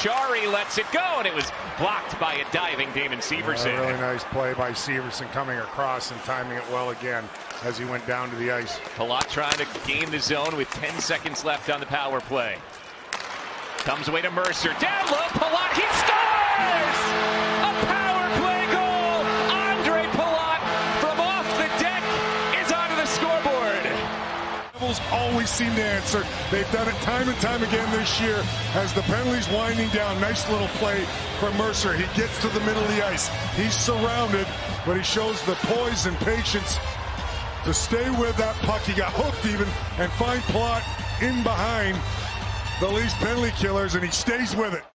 Acciari lets it go, and it was blocked by a diving Damon Severson. A really nice play by Severson coming across and timing it well again as he went down to the ice. Palat trying to gain the zone with 10 seconds left on the power play. Comes away to Mercer. Down low, Palat, Always seem to answer. They've done it time and time again this year as the penalty's winding down. Nice little play from Mercer. He gets to the middle of the ice. He's surrounded, but he shows the poise and patience to stay with that puck. He got hooked even and find Palat in behind the Leafs penalty killers, and he stays with it.